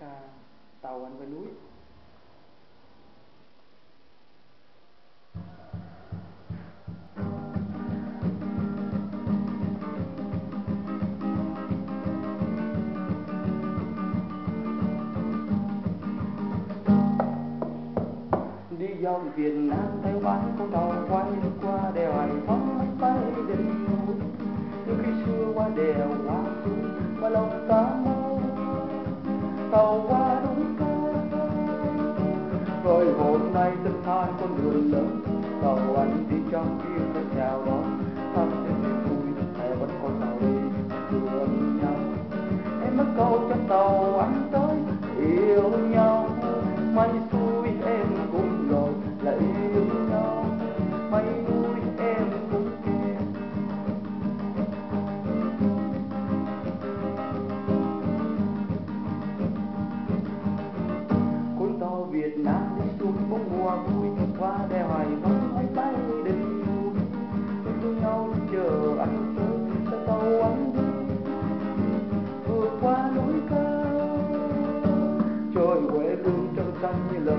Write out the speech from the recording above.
à, tàu anh về núi. Đi dòng Việt Nam Tây Ban con tàu quay qua đèo Hải Phòng máy bay đến núi. Như khi xưa qua đèo qua Xuân qua lòng ta mơ tàu qua đúng ca rồi hôm nay tân than con đường lớn, tàu anh đi trong kia con chào đón thăm trên niềm vui hè vẫn còn tàu đi thương nhau. Em mất câu cho tàu anh tới. bóng hoa vui hoa đeo hài vẫn hãy tay đi tôi nhau chờ anh tới sẽ tàu anh đi. Vượt qua núi cao trời quê hương trong xanh như lời